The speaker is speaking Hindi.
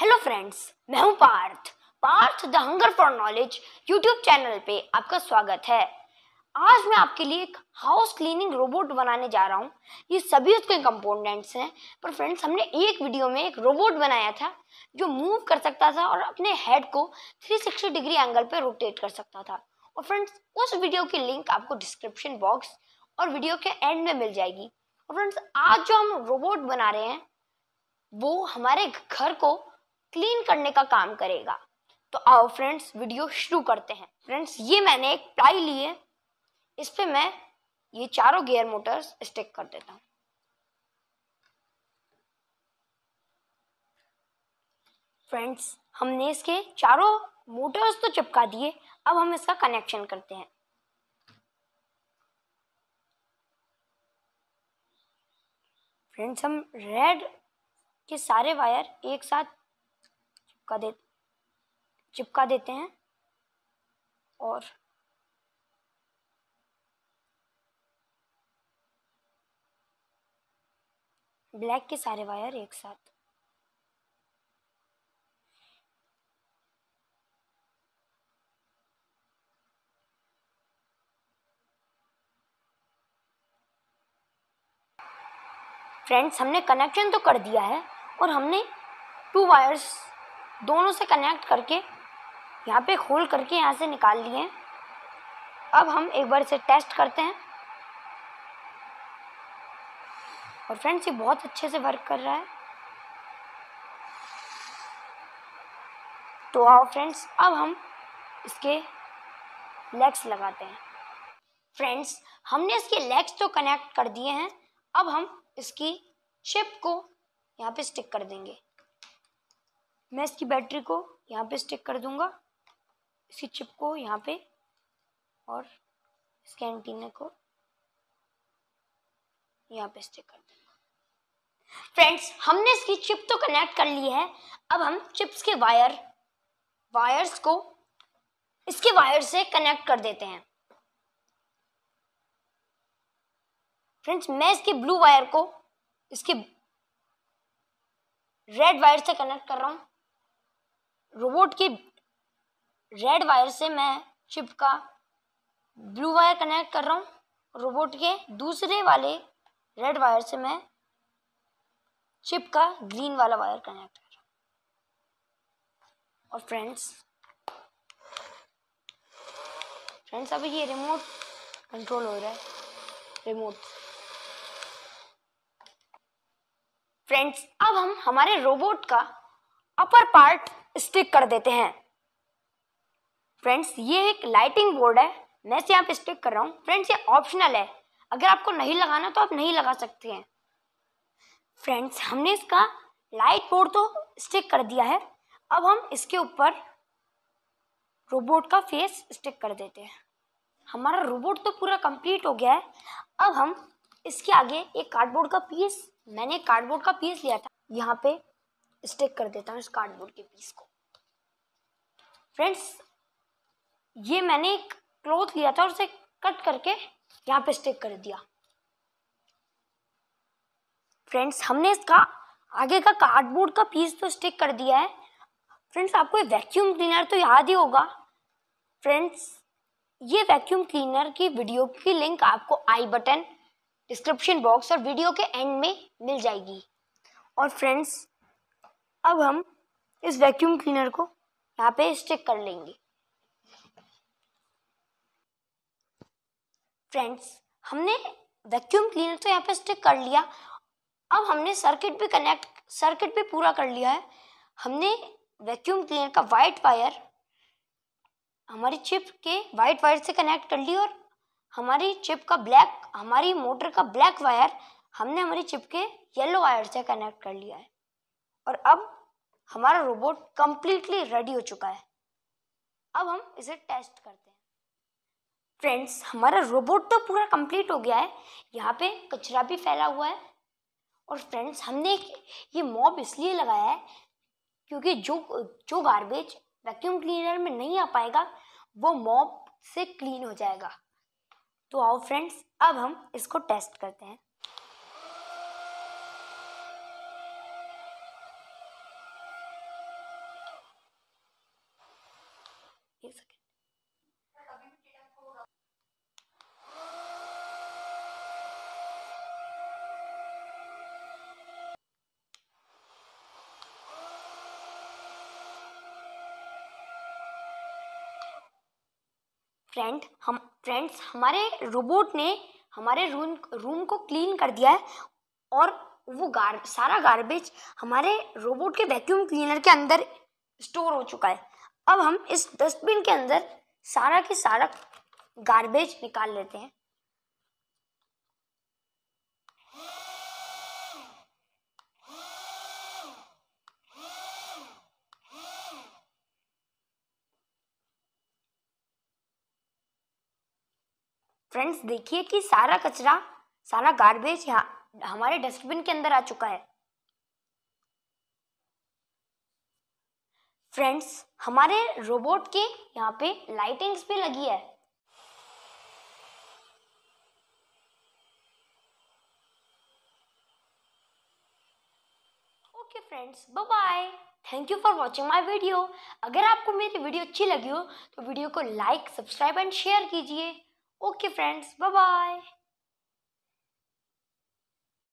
हेलो फ्रेंड्स मैं हूँ Parth. Parth, the hunger for knowledge YouTube channel पे आपका स्वागत है। आज मैं आपके लिए एक हाउस क्लीनिंग रोबोट बनाने जा रहा हूँ। ये सभी उसके कंपोनेंट्स हैं, पर फ्रेंड्स हमने एक वीडियो में एक रोबोट बनाया था, जो मूव कर सकता था और अपने हेड को 360 डिग्री एंगल पे रोटेट कर सकता था। और फ्रेंड्स उस वीडियो की लिंक आपको डिस्क्रिप्शन बॉक्स और वीडियो के एंड में मिल जाएगी। और फ्रेंड्स आज जो हम रोबोट बना रहे हैं, वो हमारे घर को क्लीन करने का काम करेगा। तो आओ फ्रेंड्स, वीडियो शुरू करते हैं। फ्रेंड्स, ये मैंने एक प्लाई ली है। इस पर मैं ये चारों गियर मोटर्स स्टिक कर देता हूँ। फ्रेंड्स, हमने इसके चारों मोटर्स तो चिपका दिए। अब हम इसका कनेक्शन करते हैं। फ्रेंड्स, हम रेड के सारे वायर एक साथ चिपका दे, चिपका देते हैं और ब्लैक के सारे वायर एक साथ। फ्रेंड्स हमने कनेक्शन तो कर दिया है और हमने टू वायर्स दोनों से कनेक्ट करके यहाँ पे खोल करके यहाँ से निकाल लिए अब हम एक बार इसे टेस्ट करते हैं। और फ्रेंड्स ये बहुत अच्छे से वर्क कर रहा है। तो आओ फ्रेंड्स अब हम इसके लेग्स लगाते हैं। फ्रेंड्स हमने इसके लेग्स तो कनेक्ट कर दिए हैं। अब हम इसकी चिप को यहाँ पे स्टिक कर देंगे। मैं इसकी बैटरी को यहाँ पे स्टिक कर दूँगा, इसकी चिप को यहाँ पे और इसके एंटीने को यहाँ पे स्टिक कर दूँगा। फ्रेंड्स हमने इसकी चिप तो कनेक्ट कर ली है, अब हम चिप्स के वायर वायर्स को इसके वायर से कनेक्ट कर देते हैं। फ्रेंड्स मैं इसके ब्लू वायर को इसके रेड वायर से कनेक्ट कर रहा हूँ। रोबोट के रेड वायर से मैं चिप का ब्लू वायर कनेक्ट कर रहा हूँ, रोबोट के दूसरे वाले रेड वायर से मैं चिप का ग्रीन वाला वायर कनेक्ट कर रहा हूँ। और फ्रेंड्स फ्रेंड्स, अभी ये रिमोट कंट्रोल हो रहा है, रिमोट। फ्रेंड्स, अब हम, हमारे रोबोट का अपर पार्ट स्टिक कर देते हैं। फ्रेंड्स ये एक लाइटिंग बोर्ड है। मैं इसे यहाँ पे स्टिक कर रहा हूँ। फ्रेंड्स ये ऑप्शनल है। अगर आपको नहीं लगाना तो आप नहीं लगा सकते हैं। फ्रेंड्स हमने इसका लाइट बोर्ड तो स्टिक कर दिया है। अब हम इसके ऊपर रोबोट का फेस स्टिक कर देते हैं। हमारा रोबोट तो पूरा कंप्लीट हो गया है। अब हम इसके आगे एक कार्डबोर्ड का पीस मैंने कार्डबोर्ड का पीस लिया था। यहाँ पे स्टिक कर देता हूँ इस कार्डबोर्ड के पीस को। फ्रेंड्स ये मैंने एक क्लोथ लिया था और उसे कट करके यहाँ पे स्टिक कर दिया। फ्रेंड्स हमने इसका आगे का कार्डबोर्ड का पीस तो स्टिक कर दिया है। फ्रेंड्स आपको वैक्यूम क्लीनर तो याद ही होगा। फ्रेंड्स ये वैक्यूम क्लीनर की वीडियो की लिंक आपको आई बटन डिस्क्रिप्शन बॉक्स और वीडियो के एंड में मिल जाएगी। और फ्रेंड्स अब हम इस वैक्यूम क्लीनर को यहाँ पे स्टिक कर लेंगे। फ्रेंड्स हमने वैक्यूम क्लीनर तो यहाँ पे स्टिक कर लिया। अब हमने सर्किट भी कनेक्ट सर्किट भी पूरा कर लिया है। हमने वैक्यूम क्लीनर का वाइट वायर हमारी चिप के वाइट वायर से कनेक्ट कर लिया और हमारी चिप का ब्लैक हमारी मोटर का ब्लैक वायर हमने हमारी चिप के येलो वायर से कनेक्ट कर लिया है। और अब हमारा रोबोट कंप्लीटली रेडी हो चुका है। अब हम इसे टेस्ट करते हैं। फ्रेंड्स हमारा रोबोट तो पूरा कंप्लीट हो गया है। यहाँ पे कचरा भी फैला हुआ है। और फ्रेंड्स हमने ये मॉब इसलिए लगाया है क्योंकि जो जो गार्बेज वैक्यूम क्लीनर में नहीं आ पाएगा, वो मॉब से क्लीन हो जाएगा। तो आओ फ्रेंड्स अब हम इसको टेस्ट करते हैं। फ्रेंड हम फ्रेंड्स हमारे रोबोट ने हमारे रूम रूम को क्लीन कर दिया है और वो गार सारा गार्बेज हमारे रोबोट के वैक्यूम क्लीनर के अंदर स्टोर हो चुका है। अब हम इस डस्टबिन के अंदर सारा के सारा गार्बेज निकाल लेते हैं। फ्रेंड्स देखिए कि सारा कचरा, सारा गार्बेज यहाँ, हमारे डस्टबिन के अंदर आ चुका है। फ्रेंड्स हमारे रोबोट के यहाँ पे लाइटिंग्स भी लगी है। Okay friends bye bye thank you for watching my video अगर आपको मेरी वीडियो अच्छी लगी हो तो वीडियो को लाइक सब्सक्राइब एंड शेयर कीजिए। Okay friends bye bye